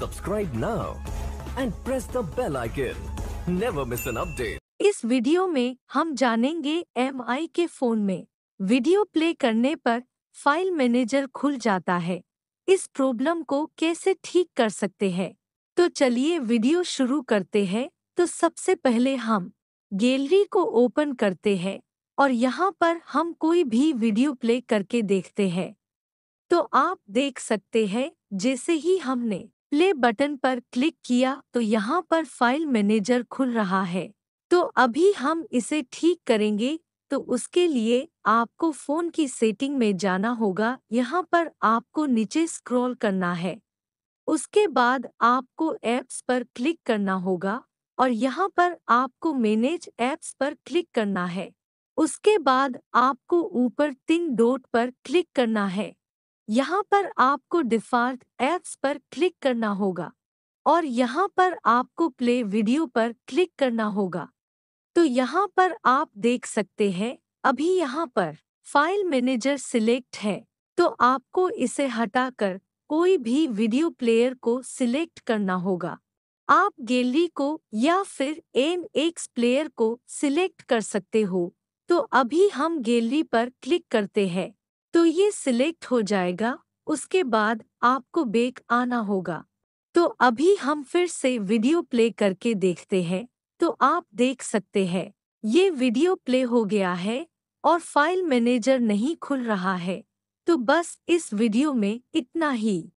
Subscribe now and press the bell icon. Never miss an update. इस video में हम जानेंगे MI के फ़ोन में। वीडियो प्ले करने पर फ़ाइल मैनेजर खुल जाता है। इस प्रॉब्लम को कैसे ठीक कर सकते हैं? तो चलिए वीडियो शुरू करते हैं। तो सबसे पहले हम गैलरी को ओपन करते हैं और यहाँ पर हम कोई भी वीडियो प्ले करके देखते हैं। तो आप देख सकते हैं, जैसे ही हमने प्ले बटन पर क्लिक किया तो यहाँ पर फ़ाइल मैनेजर खुल रहा है। तो अभी हम इसे ठीक करेंगे तो उसके लिए आपको फ़ोन की सेटिंग में जाना होगा। यहाँ पर आपको नीचे स्क्रॉल करना है। उसके बाद आपको ऐप्स पर क्लिक करना होगा और यहाँ पर आपको मैनेज ऐप्स पर क्लिक करना है। उसके बाद आपको ऊपर तीन डोट पर क्लिक करना है। यहाँ पर आपको डिफ़ॉल्ट ऐप्स पर क्लिक करना होगा और यहाँ पर आपको प्ले वीडियो पर क्लिक करना होगा। तो यहाँ पर आप देख सकते हैं, अभी यहाँ पर फ़ाइल मैनेजर सिलेक्ट है तो आपको इसे हटाकर कोई भी वीडियो प्लेयर को सिलेक्ट करना होगा। आप गैलरी को या फिर एम एक्स प्लेयर को सिलेक्ट कर सकते हो तो अभी हम गैलरी पर क्लिक करते हैं। तो ये सिलेक्ट हो जाएगा, उसके बाद आपको बेक आना होगा। तो अभी हम फिर से वीडियो प्ले करके देखते हैं तो आप देख सकते हैं, ये वीडियो प्ले हो गया है और फ़ाइल मैनेजर नहीं खुल रहा है तो बस इस वीडियो में इतना ही।